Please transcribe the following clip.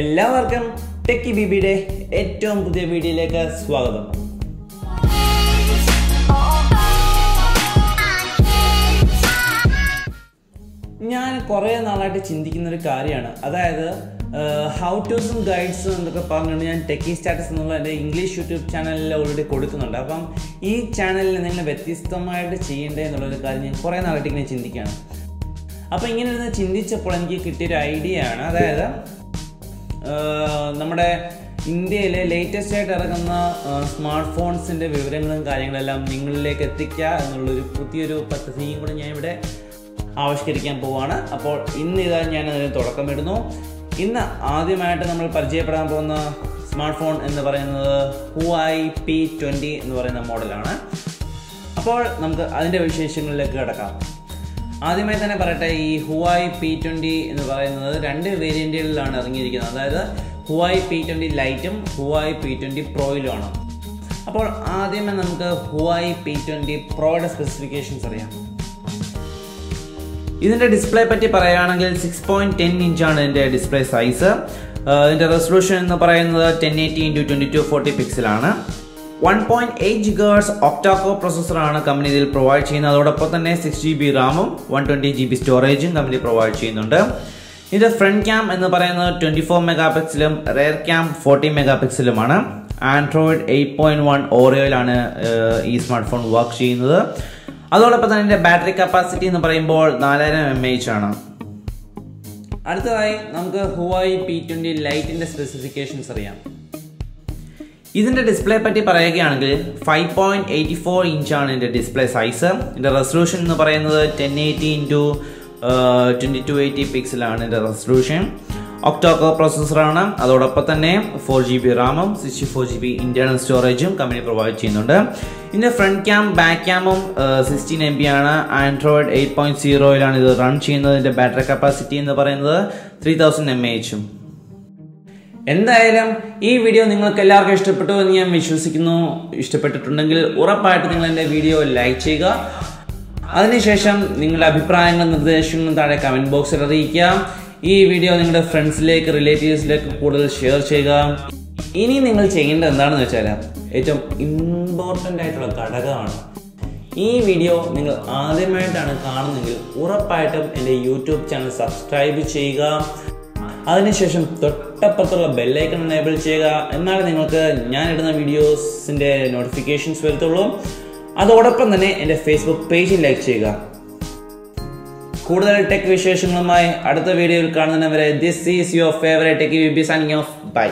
എല്ലാവർക്കും ടെക്കി ബിബിയുടെ ഏറ്റവും പുതിയ വീഡിയോയിലേക്ക് സ്വാഗതം. ഞാൻ കുറേ നാളായിട്ട് ചിന്തിക്കുന്ന ഒരു കാര്യമാണ്. അതായത് ഹൗ ടൂസും ഗൈഡ്സും എന്നൊക്കെ പറഞ്ഞുകൊണ്ട് ഞാൻ ടെക്കി സ്റ്റാറ്റസ് എന്നുള്ള എന്റെ ഇംഗ്ലീഷ് യൂട്യൂബ് ചാനലിൽ ഓൾറെഡി കൊടുക്കുന്നുണ്ട്. അപ്പം ഈ ചാനലിൽ നിങ്ങൾ വ്യത്യസ്തമായിട്ട് ചെയ്യേണ്ടത് എന്നുള്ളൊരു കാര്യം ഞാൻ കുറേ നാളായിട്ട് ഇങ്ങനെ ചിന്തിക്കുകയാണ്. അപ്പോൾ ഇങ്ങനെ ഇരുന്ന് ചിന്തിച്ചപ്പോൾ എനിക്ക് കിട്ടിയൊരു ഐഡിയ ആണ്. അതായത് നമ്മുടെ ഇന്ത്യയിലെ ലേറ്റസ്റ്റ് ആയിട്ട് ഇറങ്ങുന്ന സ്മാർട്ട് ഫോൺസിന്റെ വിവരങ്ങളും കാര്യങ്ങളെല്ലാം നിങ്ങളിലേക്ക് എത്തിക്കുക എന്നുള്ളൊരു പുതിയൊരു പദ്ധതിയും കൂടെ ഞാൻ ഇവിടെ ആവിഷ്കരിക്കാൻ പോവുകയാണ് അപ്പോൾ ഇന്ന് ഇതാ ഞാൻ അതിന് തുടക്കമിടുന്നു. ഇന്ന് ആദ്യമായിട്ട് നമ്മൾ പരിചയപ്പെടാൻ പോകുന്ന സ്മാർട്ട് ഫോൺ എന്ന് പറയുന്നത് ഹുഐ പി ട്വന്റി എന്ന് പറയുന്ന മോഡലാണ്. അപ്പോൾ നമുക്ക് അതിന്റെ വിശേഷങ്ങളിലേക്ക് കിടക്കാം. ആദ്യമായി തന്നെ പറയട്ടെ ഈ ഹുവായ് പി ട്വന്റി എന്ന് പറയുന്നത് രണ്ട് വേരിയന്റുകളിലാണ് ഇറങ്ങിയിരിക്കുന്നത്. അതായത് ഹുവായ് പി ട്വന്റി ലൈറ്റും ഹുവായ് പി ട്വന്റി പ്രോയിലുമാണ് അപ്പോൾ ആദ്യമേ നമുക്ക് ഹുവായ് പി ട്വന്റി പ്രോയുടെ സ്പെസിഫിക്കേഷൻസ് അറിയാം. ഇതിന്റെ ഡിസ്പ്ലേ പറ്റി പറയുകയാണെങ്കിൽ സിക്സ് പോയിന്റ് ടെൻ ഇഞ്ചാണ് ഇതിന്റെ ഡിസ്പ്ലേ സൈസ് ഇതിന്റെ റെസൊല്യൂഷൻ എന്ന് പറയുന്നത് ten eighty into twenty two forty പിക്സലാണ് one point eight gigahertz octa core പ്രൊസസ്സറാണ് company ഇതിൽ പ്രൊവൈഡ് ചെയ്യുന്നത്. അതോടൊപ്പം തന്നെ സിക്സ് ജി ബി റാമും വൺ ട്വന്റി ജി ബി സ്റ്റോറേജും കമ്പനി പ്രൊവൈഡ് ചെയ്യുന്നുണ്ട്. ഇതിന്റെ ഫ്രണ്ട് ക്യാം എന്ന് പറയുന്നത് ട്വന്റി ഫോർ മെഗാ പിക്സലും റെയർ ക്യാം ഫോർട്ടി മെഗാ പിക്സലുമാണ് ആൻഡ്രോയിഡ് എയ്റ്റ് പോയിന്റ് വൺ ഓറിയോയിലാണ് ഈ സ്മാർട്ട് ഫോൺ വർക്ക് ചെയ്യുന്നത്. അതോടൊപ്പം തന്നെ ഇതിന്റെ ബാറ്ററി കപ്പാസിറ്റി എന്ന് പറയുമ്പോൾ നാലായിരം എം എച്ച് ആണ്. അടുത്തതായി നമുക്ക് ഹുവായി പി ട്വന്റി ലൈറ്റിന്റെ സ്പെസിഫിക്കേഷൻസ് അറിയാം. ഇതിന്റെ ഡിസ്പ്ലേ പറ്റി പറയുകയാണെങ്കിൽ ഫൈവ് പോയിന്റ് എയ്റ്റി ഫോർ ഇഞ്ചാണ് ഇതിന്റെ ഡിസ്പ്ലേ സൈസ് ഇതിന്റെ റെസൊല്യൂഷൻ എന്ന് പറയുന്നത് ten eighty into twenty two eighty പിക്സലാണ് ഇതിന്റെ റെസൊല്യൂഷൻ ഒക്ടോക്കോ പ്രോസസ്സറാണ് അതോടൊപ്പം തന്നെ ഫോർ ജി ബി റാമും sixty four G B internal സ്റ്റോറേജും കമ്പനി പ്രൊവൈഡ് ചെയ്യുന്നുണ്ട്. ഇതിന്റെ ഫ്രണ്ട് ക്യാം ബാക്ക് ക്യാമും സിക്സ്റ്റീൻ എം ബി ആണ്. ആൻഡ്രോയിഡ് എയ്റ്റ് പോയിന്റ് സീറോയിലാണ് ഇത് റൺ ചെയ്യുന്നത്. ഇതിന്റെ ബാറ്ററി കപ്പാസിറ്റി എന്ന് പറയുന്നത് ത്രീ തൗസൻഡ് എം എച്ചും എന്തായാലും ഈ വീഡിയോ നിങ്ങൾക്ക് എല്ലാവർക്കും ഇഷ്ടപ്പെട്ടു എന്ന് ഞാൻ വിശ്വസിക്കുന്നു. ഇഷ്ടപ്പെട്ടിട്ടുണ്ടെങ്കിൽ ഉറപ്പായിട്ട് നിങ്ങൾ എന്റെ വീഡിയോ ലൈക്ക് ചെയ്യുക. അതിനുശേഷം നിങ്ങളുടെ അഭിപ്രായങ്ങളും നിർദ്ദേശങ്ങളും താഴെ കമന്റ് ബോക്സിൽ അറിയിക്കുക. ഈ വീഡിയോ നിങ്ങളുടെ ഫ്രണ്ട്സിലേക്ക് റിലേറ്റീവ്സിലേക്ക് കൂടുതൽ ഷെയർ ചെയ്യുക. ഇനി നിങ്ങൾ ചെയ്യേണ്ടത് എന്താണെന്ന് വെച്ചാൽ ഏറ്റവും ഇമ്പോർട്ടന്റ് ആയിട്ടുള്ള ഘടകമാണ് ഈ വീഡിയോ നിങ്ങൾ ആദ്യമായിട്ടാണ് കാണുന്നതെങ്കിൽ ഉറപ്പായിട്ടും എന്റെ യൂട്യൂബ് ചാനൽ സബ്സ്ക്രൈബ് ചെയ്യുക. അതിനുശേഷം തൊട്ടപ്പുറത്തുള്ള ബെല്ലൈക്കൺ എനേബിൾ ചെയ്യുക. എന്നാലേ നിങ്ങൾക്ക് ഞാൻ ഇടുന്ന വീഡിയോസിന്റെ നോട്ടിഫിക്കേഷൻസ് വരത്തുള്ളൂ. അതോടൊപ്പം തന്നെ എന്റെ ഫേസ്ബുക്ക് പേജിൽ ലൈക്ക് ചെയ്യുക. കൂടുതൽ ടെക് വിശേഷങ്ങളുമായി അടുത്ത വീഡിയോയിൽ കാണുന്നവരെ this is your favourite tech B signing off bye